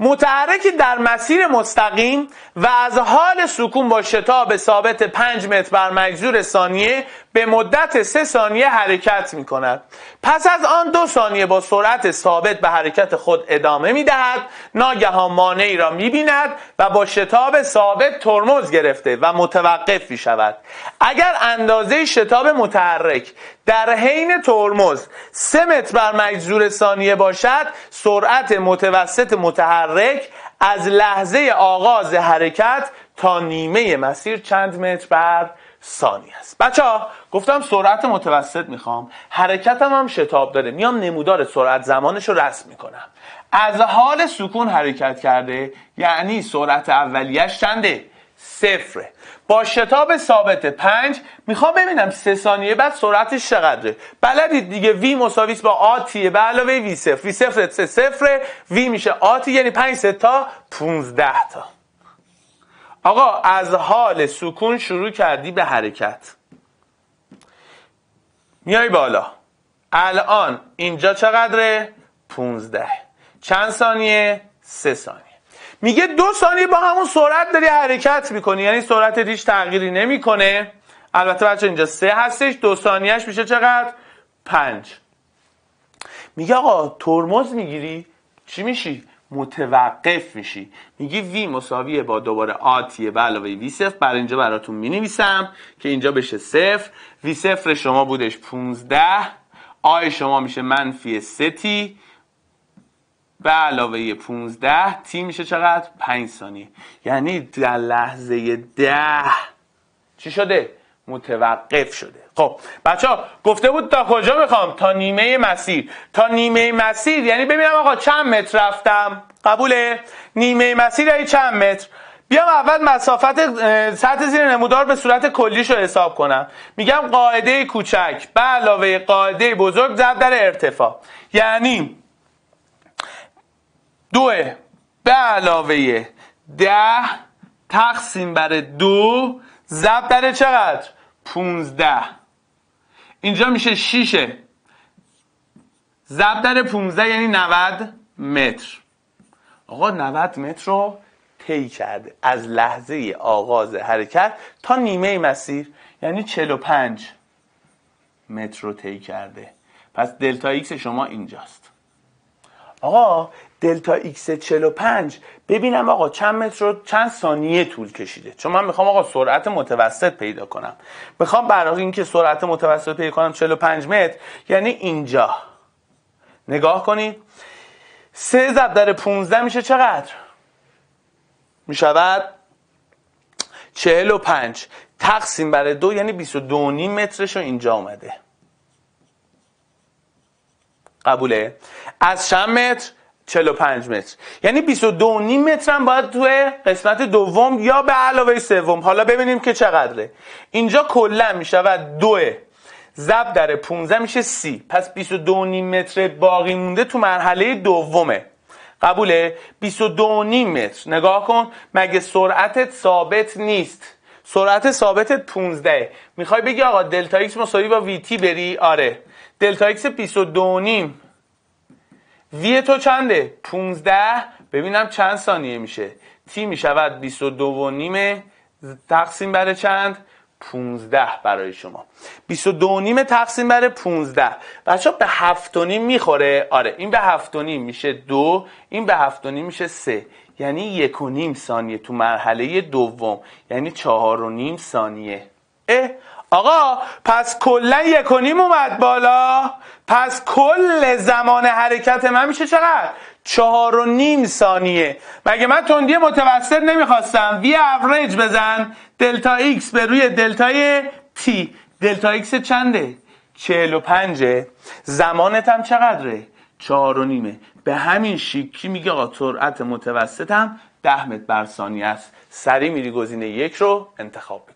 متحرکی در مسیر مستقیم و از حال سکون با شتاب ثابت 5 متر بر مجذور ثانیه به مدت 3 ثانیه حرکت می کند پس از آن دو ثانیه با سرعت ثابت به حرکت خود ادامه می دهد ناگهان مانعی را می بیند و با شتاب ثابت ترمز گرفته و متوقف می شود اگر اندازه شتاب متحرک در حین ترمز 3 متر بر مجذور ثانیه باشد سرعت متوسط متحرک از لحظه آغاز حرکت تا نیمه مسیر چند متر بر ثانیه است بچه ها گفتم سرعت متوسط می‌خوام. حرکتم هم شتاب داره. میام نمودار سرعت زمانش رو رسم می‌کنم. از حال سکون حرکت کرده یعنی سرعت اولیش چنده؟ صفره. با شتاب ثابت پنج می‌خوام ببینم سه ثانیه بعد سرعتش چقدره. بلدید دیگه وی مساویس با آتیه به علاوه وی صفر. وی صفر سه صفره وی میشه آتی یعنی پنج سه تا پونزده تا. آقا از حال سکون شروع کردی به حرکت میای بالا الان اینجا چقدره؟ پونزده چند ثانیه؟ سه ثانیه میگه دو ثانیه با همون سرعت داری حرکت می‌کنی یعنی سرعت هیچ تغییری نمی‌کنه البته بچه اینجا سه هستش دو ثانیهش میشه چقدر؟ پنج میگه آقا ترمز می‌گیری؟ چی میشی؟ متوقف میشی. میگی وی مساویه با دوباره آتیه به علاوه وی صفر. برای اینجا براتون می‌نویسم که اینجا بشه صفر. وی صفر شما بودش 15 آی شما میشه منفی ستی به علاوه 15 تی میشه چقدر؟ 5 ثانیه. یعنی در لحظه ده. چی شده؟ متوقف شده. خب بچه ها گفته بود تا کجا می‌خوام؟ تا نیمه مسیر. تا نیمه مسیر یعنی ببینم آقا چند متر رفتم؟ قبوله. نیمه مسیر یعنی چند متر؟ بیام اول مسافت سطح زیر نمودار به صورت کلیش رو حساب کنم. میگم قاعده کوچک. به علاوه قاعده بزرگ ضرب در ارتفاع. یعنی دو به علاوه ده تقسیم بر دو ضرب در چقدر؟ 15 اینجا میشه 6 ضرب در 15 یعنی 90 متر. آقا 90 متر رو طی کرده. از لحظه آغاز حرکت تا نیمه مسیر. یعنی 45 متر رو طی کرده. پس دلتا x شما اینجاست. آقا دلتا x 45 ببینم آقا چند متر رو چند ثانیه طول کشیده. چون من می‌خوام آقا سرعت متوسط پیدا کنم. می‌خوام برای اینکه سرعت متوسط پیدا کنم 45 متر یعنی اینجا. نگاه کنید. سه ضرب در 15 میشه چقدر؟ می‌شود 45 تقسیم بر دو یعنی 22 نیم مترش رو اینجا اومده. قبوله. از چند متر؟ 45 متر. یعنی 22 نیم متر هم باید توی قسمت دوم یا به علاوه سوم. حالا ببینیم که چقدره. اینجا کلا می‌شود دو. ضرب در 15 میشه 30 پس 22 نیم متر باقی مونده تو مرحله دومه. قبوله 22 نیم متر. نگاه کن مگه سرعتت ثابت نیست؟ سرعت ثابتت 15 می‌خوای بگی آقا دلتا ایکس مساوی با وی تی بری؟ آره. دلتا x 22 نیم. وی تو چنده؟ 15 ببینم چند ثانیه میشه. t می‌شود 22 و نیم. تقسیم بر چند؟ 15 برای شما. 22 نیم تقسیم بر 15 بچه به 7 و نیم می‌خوره. آره این به 7 و نیم میشه دو این به 7 و نیم میشه 3 یعنی یک و نیم ثانیه تو مرحله دوم. یعنی چهار و نیم ثانیه. اه آقا پس کلا یک و نیم اومد بالا. پس کل زمان حرکت من میشه چقدر؟ چهار و نیم ثانیه. مگه من تندی متوسط نمی‌خواستم؟ وی اوریج بزن. دلتا ایکس به روی دلتای تی دلتا ایکس چنده؟ چهل و پنجه. زمانت هم چقدره؟ چهار و نیمه. به همین شیکی میگه آقا سرعت متوسط هم ده متر بر ثانیه است. سریع میری گزینه یک رو انتخاب